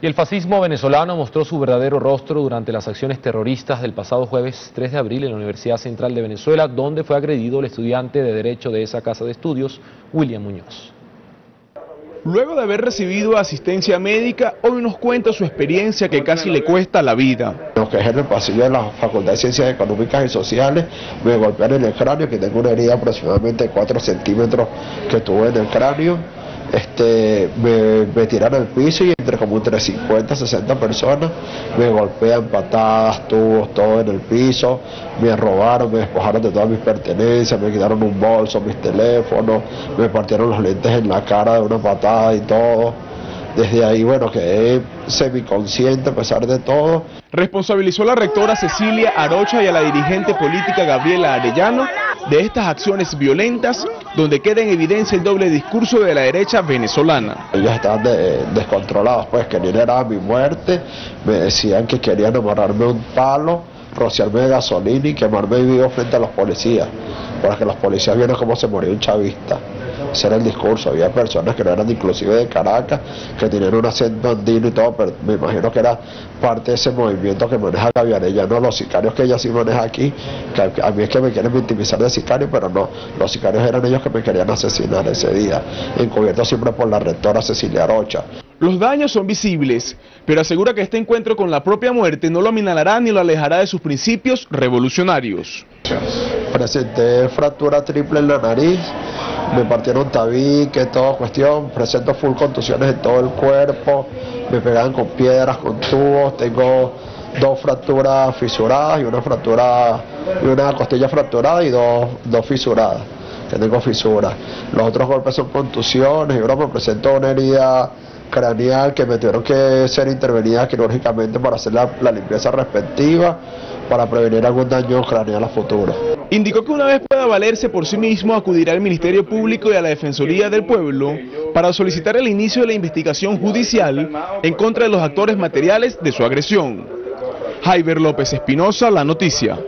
Y el fascismo venezolano mostró su verdadero rostro durante las acciones terroristas del pasado jueves 3 de abril en la Universidad Central de Venezuela, donde fue agredido el estudiante de Derecho de esa casa de estudios, William Muñoz. Luego de haber recibido asistencia médica, hoy nos cuenta su experiencia que casi le cuesta la vida. Lo que en el pasillo de la Facultad de Ciencias Económicas y Sociales, me golpearon en el cráneo, que tengo una herida aproximadamente de 4 centímetros que tuve en el cráneo este, me, tiraron al piso y entre como entre 50 60 personas me golpean patadas, tubos, todo en el piso, me robaron, me despojaron de todas mis pertenencias, me quitaron un bolso, mis teléfonos, me partieron los lentes en la cara de una patada y todo. Desde ahí, bueno, quedé semiconsciente a pesar de todo. Responsabilizó la rectora Cecilia Arocha y a la dirigente política Gabriela Arellano de estas acciones violentas donde queda en evidencia el doble discurso de la derecha venezolana. Ellos estaban descontrolados, pues querían era mi muerte, me decían que querían amarrarme un palo, rociarme de gasolina y quemarme vivo frente a los policías, para que los policías vieran cómo se moría un chavista. Ese era el discurso. Había personas que no eran inclusive de Caracas, que tenían un acento andino y todo, pero me imagino que era parte de ese movimiento que maneja ya no los sicarios que ella sí maneja aquí, que a mí es que me quieren victimizar de sicario, pero no, los sicarios eran ellos que me querían asesinar ese día, encubierto siempre por la rectora Cecilia Rocha. Los daños son visibles, pero asegura que este encuentro con la propia muerte no lo amenazará ni lo alejará de sus principios revolucionarios. Presenté fractura triple en la nariz, me partieron tabique, toda cuestión, presento full contusiones en todo el cuerpo, me pegan con piedras, con tubos, tengo dos fracturas fisuradas y una fractura una costilla fracturada y dos, dos fisuradas, que tengo fisuras. Los otros golpes son contusiones y ahora me presento una herida craneal que me tuvieron que ser intervenida quirúrgicamente para hacer la, la limpieza respectiva para prevenir algún daño craneal a futuro. Indicó que una vez pueda valerse por sí mismo acudirá al Ministerio Público y a la Defensoría del Pueblo para solicitar el inicio de la investigación judicial en contra de los actores materiales de su agresión. Jaiber López Espinosa, La Noticia.